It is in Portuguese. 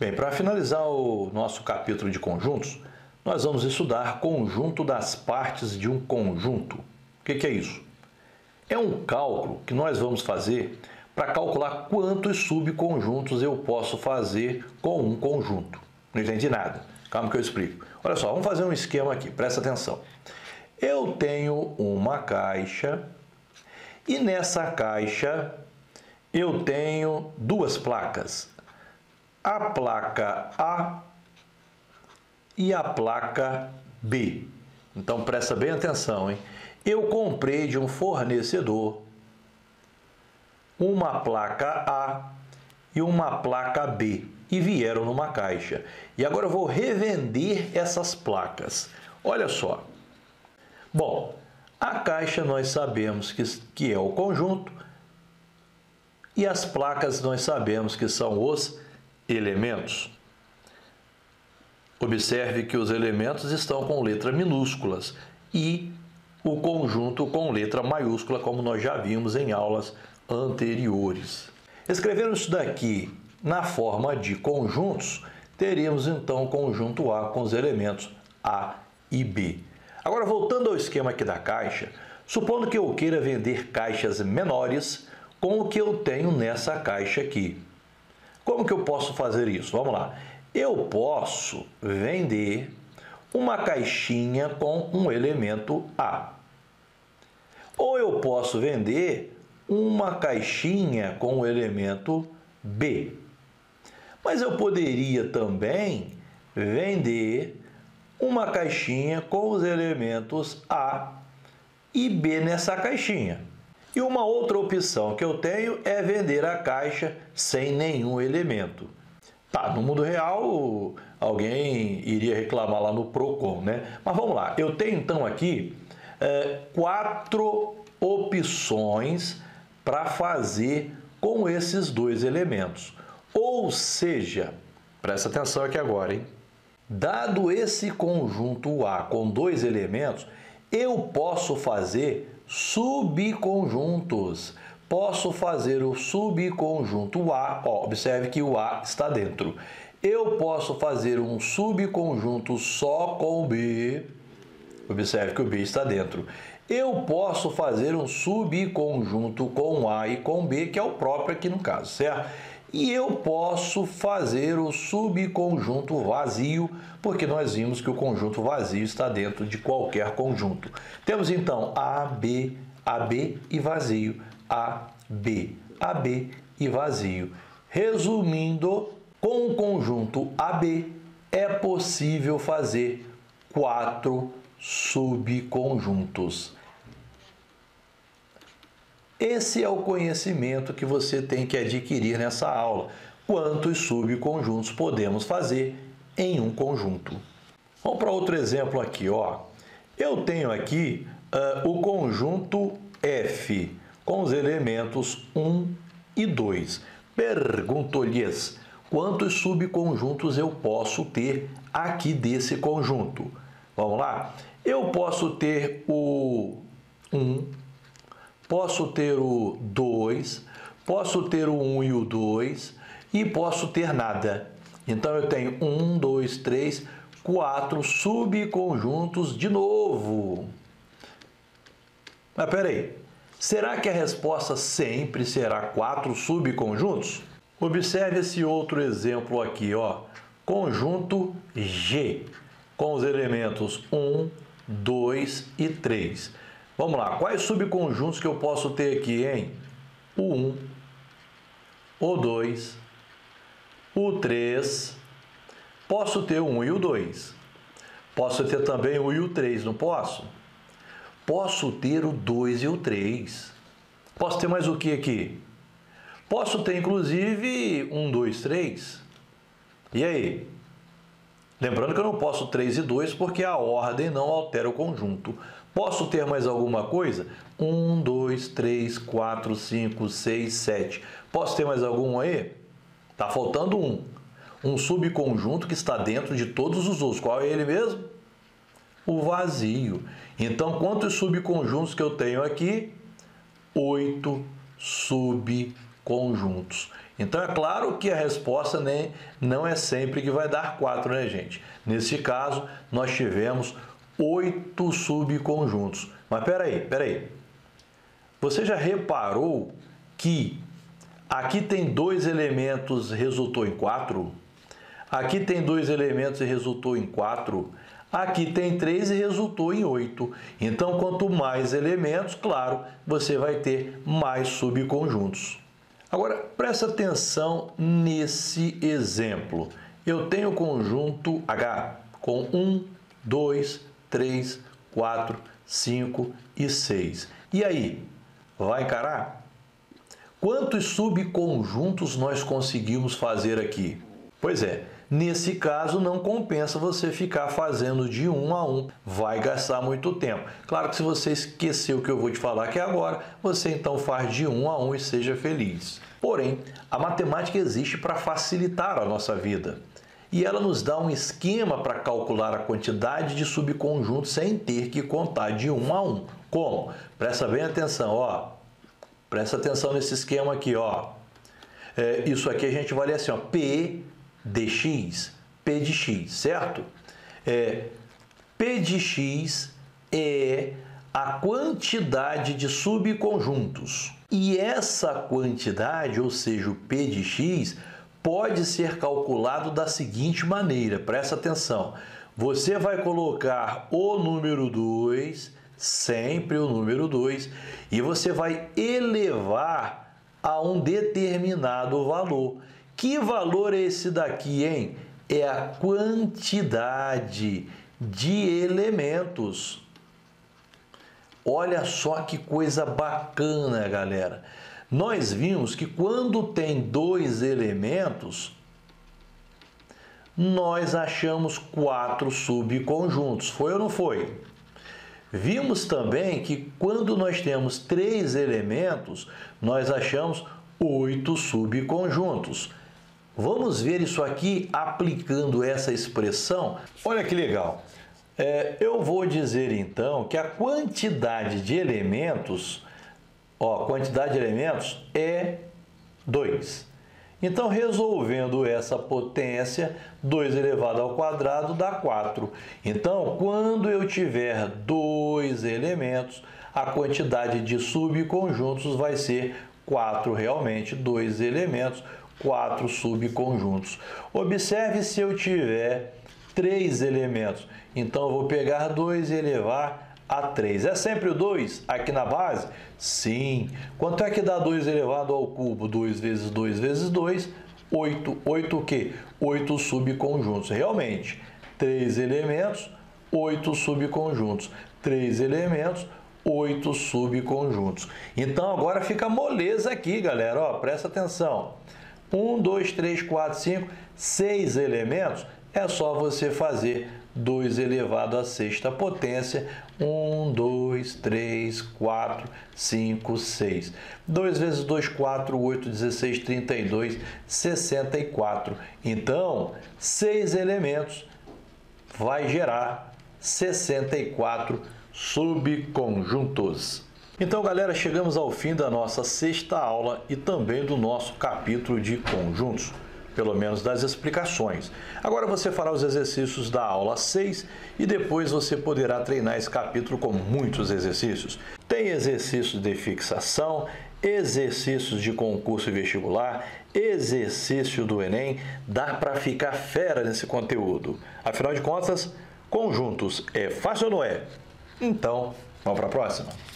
Bem, para finalizar o nosso capítulo de conjuntos, nós vamos estudar conjunto das partes de um conjunto. O que, é isso? É um cálculo que nós vamos fazer para calcular quantos subconjuntos eu posso fazer com um conjunto. Não entendi nada. Calma que eu explico. Olha só, vamos fazer um esquema aqui, presta atenção. Eu tenho uma caixa e nessa caixa eu tenho duas placas a placa A e a placa B. Então presta bem atenção, hein? Eu comprei de um fornecedor uma placa A e uma placa B e vieram numa caixa. E agora eu vou revender essas placas. Olha só. Bom, a caixa nós sabemos que, que é o conjunto e as placas nós sabemos que são os elementos. Observe que os elementos estão com letras minúsculas e o conjunto com letra maiúscula, como nós já vimos em aulas anteriores. Escrevendo isso daqui na forma de conjuntos, teríamos então o conjunto A com os elementos A e B. Agora, voltando ao esquema aqui da caixa, supondo que eu queira vender caixas menores com o que eu tenho nessa caixa aqui. Como que eu posso fazer isso? Vamos lá. Eu posso vender uma caixinha com um elemento A. Ou eu posso vender uma caixinha com o elemento B. Mas eu poderia também vender uma caixinha com os elementos A e B nessa caixinha. E uma outra opção que eu tenho é vender a caixa sem nenhum elemento. Tá, no mundo real alguém iria reclamar lá no Procon, né? Mas vamos lá, eu tenho então aqui é, quatro opções para fazer com esses dois elementos. Ou seja, presta atenção aqui agora, hein? Dado esse conjunto A com dois elementos, eu posso fazer subconjuntos. Posso fazer o subconjunto A, ó, observe que o A está dentro. Eu posso fazer um subconjunto só com B, observe que o B está dentro. Eu posso fazer um subconjunto com A e com B, que é o próprio aqui no caso, certo? E eu posso fazer o subconjunto vazio, porque nós vimos que o conjunto vazio está dentro de qualquer conjunto. Temos então A, B, AB e vazio, A, B, AB e vazio. Resumindo, com o conjunto AB é possível fazer quatro subconjuntos. Esse é o conhecimento que você tem que adquirir nessa aula. Quantos subconjuntos podemos fazer em um conjunto? Vamos para outro exemplo aqui, ó. Eu tenho aqui uh, o conjunto F com os elementos 1 e 2. Pergunto-lhes quantos subconjuntos eu posso ter aqui desse conjunto. Vamos lá? Eu posso ter o 1, posso ter o 2, posso ter o 1 e o 2 e posso ter nada. Então eu tenho 1, 2, 3, 4 subconjuntos de novo. Mas peraí, será que a resposta sempre será 4 subconjuntos? Observe esse outro exemplo aqui, ó. Conjunto G, com os elementos 1, 2 e 3. Vamos lá, quais subconjuntos que eu posso ter aqui, hein? O 1, o 2, o 3, posso ter o 1 e o 2. Posso ter também o 1 e o 3, não posso? Posso ter o 2 e o 3. Posso ter mais o que aqui? Posso ter inclusive 1, 2, 3. E aí? Lembrando que eu não posso 3 e 2 porque a ordem não altera o conjunto. Posso ter mais alguma coisa? 1, 2, 3, 4, 5, 6, 7. Posso ter mais algum aí? Tá faltando um. Um subconjunto que está dentro de todos os outros. Qual é ele mesmo? O vazio. Então, quantos subconjuntos que eu tenho aqui? Oito subconjuntos. Então é claro que a resposta nem, não é sempre que vai dar 4, né, gente? Nesse caso, nós tivemos oito subconjuntos. Mas peraí, peraí. Você já reparou que aqui tem dois elementos resultou em 4? Aqui tem dois elementos e resultou em 4? Aqui tem 3 e resultou em 8. Então, quanto mais elementos, claro, você vai ter mais subconjuntos. Agora, presta atenção nesse exemplo. Eu tenho o conjunto H com 1, 2, 3, 4, 5 e 6. E aí, vai encarar? Quantos subconjuntos nós conseguimos fazer aqui? Pois é, Nesse caso, não compensa você ficar fazendo de um a um, vai gastar muito tempo. Claro que se você esqueceu o que eu vou te falar aqui agora, você então faz de um a um e seja feliz. Porém, a matemática existe para facilitar a nossa vida e ela nos dá um esquema para calcular a quantidade de subconjuntos sem ter que contar de um a um. Como? Presta bem atenção, ó. Presta atenção nesse esquema aqui, ó. É, isso aqui a gente vai ler assim, ó. P dx, P de x, certo? É, P de x é a quantidade de subconjuntos. E essa quantidade, ou seja, o P de x, pode ser calculado da seguinte maneira, presta atenção. Você vai colocar o número 2, sempre o número 2, e você vai elevar a um determinado valor. Que valor é esse daqui, hein? É a quantidade de elementos. Olha só que coisa bacana, galera. Nós vimos que quando tem dois elementos, nós achamos quatro subconjuntos. Foi ou não foi? Vimos também que quando nós temos três elementos, nós achamos oito subconjuntos. Vamos ver isso aqui aplicando essa expressão? Olha que legal. É, eu vou dizer então que a quantidade de elementos, ó, quantidade de elementos é 2. Então, resolvendo essa potência, 2 elevado ao quadrado dá 4. Então, quando eu tiver dois elementos, a quantidade de subconjuntos vai ser 4 realmente, dois elementos, quatro subconjuntos. Observe se eu tiver três elementos. Então, eu vou pegar 2 e elevar a 3. É sempre o 2 aqui na base? Sim. Quanto é que dá 2 elevado ao cubo? 2 vezes 2 vezes 2, 8. 8 o quê? 8 subconjuntos. Realmente, 3 elementos, 8 subconjuntos. 3 elementos, 8 subconjuntos. Então, agora fica moleza aqui, galera. Ó, presta atenção. 1, 2, 3, 4, 5, 6 elementos, é só você fazer 2 elevado à sexta potência, 1, 2, 3, 4, 5, 6. 2 vezes 2, 4, 8, 16, 32, 64. Então, 6 elementos vai gerar 64 subconjuntos. Então, galera, chegamos ao fim da nossa sexta aula e também do nosso capítulo de conjuntos, pelo menos das explicações. Agora você fará os exercícios da aula 6 e depois você poderá treinar esse capítulo com muitos exercícios. Tem exercícios de fixação, exercícios de concurso vestibular, exercício do Enem, dá para ficar fera nesse conteúdo. Afinal de contas, conjuntos é fácil ou não é? Então, vamos para a próxima.